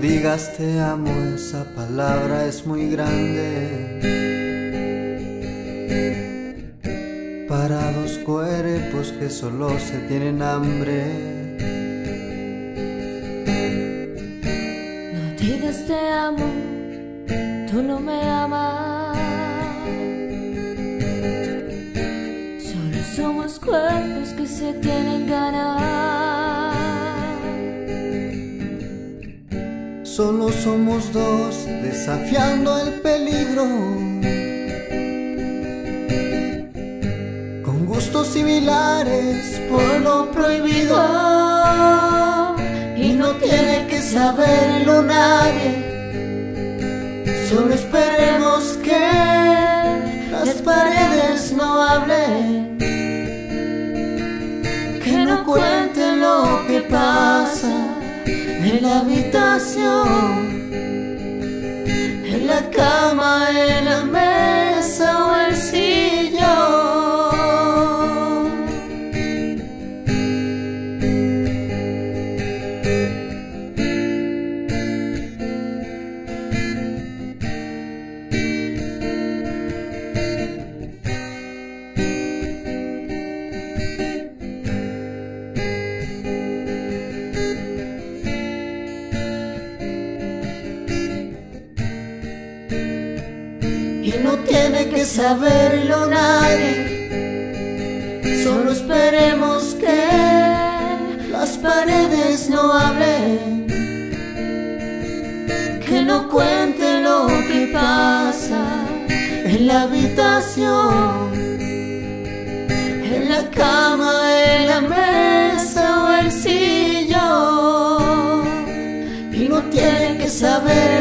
digas te amo, esa palabra es muy grande. Para dos cuerpos que solo se tienen hambre. No digas te amo, tú no me amas. Solo somos cuerpos que se tienen ganas. Solo somos dos desafiando el peligro. Con gustos similares por lo prohibido. Y no tiene que saberlo nadie. Solo esperemos que las paredes no hablen. En la habitación, en la cama, en la mesa Y no tiene que saberlo nadie. Solo esperemos que las paredes no hablen. Que no cuente lo que pasa en la habitación, en la cama, en la mesa o el sillón. Y no tiene que nadie.